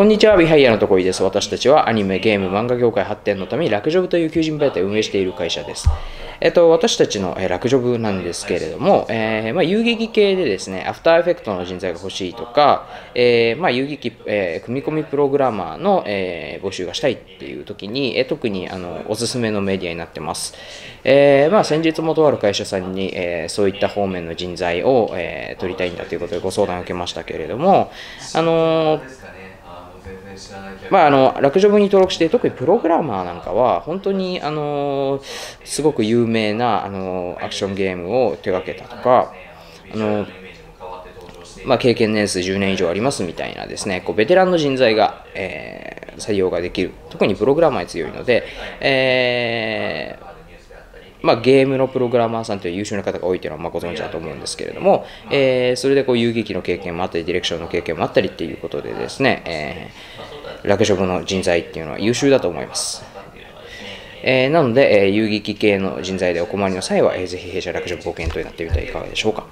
こんにちは、ビハイヤーのとこいです。私たちはアニメ、ゲーム、漫画業界発展のために、ラクジョブという求人ベータを運営している会社です。えっと、私たちの、えー、ラクジョブなんですけれども、えー、まあ、遊撃系でですね、アフターエフェクトの人材が欲しいとか、えー、まあ、遊撃、え組み込みプログラマーの、え募集がしたいっていう時に、え特にあのおすすめのメディアになってます。えまあ、先日もとある会社さんに、えそういった方面の人材を、え取りたいんだということでご相談を受けましたけれども、あのまあ、あのラクジョブに登録して特にプログラマーなんかは本当にあのすごく有名なあのアクションゲームを手がけたとかあの、まあ、経験年数10年以上ありますみたいなですねこうベテランの人材が、えー、採用ができる。特にプログラマーに強いので、えーまあ、ゲームのプログラマーさんという優秀な方が多いというのはまあご存知だと思うんですけれども、えー、それでこう遊撃の経験もあったりディレクションの経験もあったりっていうことでですね、えー、楽職の人材っていうのは優秀だと思います。えー、なので、えー、遊撃系の人材でお困りの際は、えー、ぜひ弊社楽職ご検討になってみてはいかがでしょうか。